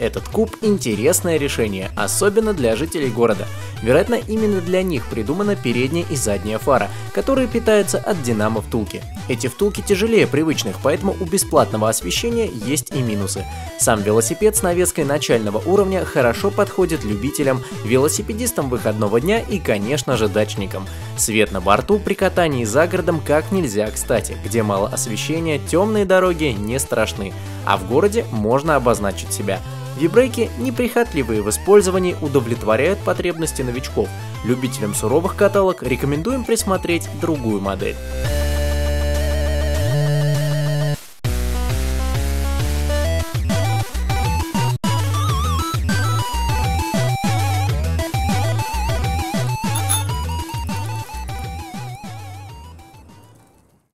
Этот куб – интересное решение, особенно для жителей города. Вероятно, именно для них придумана передняя и задняя фара, которые питаются от динамо втулки. Эти втулки тяжелее привычных, поэтому у бесплатного освещения есть и минусы. Сам велосипед с навеской начального уровня хорошо подходит любителям, велосипедистам выходного дня и, конечно же, дачникам. Свет на борту при катании за городом как нельзя кстати, где мало освещения, темные дороги не страшны, а в городе можно обозначить себя. Вибрейки, неприхотливые в использовании, удовлетворяют потребности новичков. Любителям суровых каталог рекомендуем присмотреть другую модель.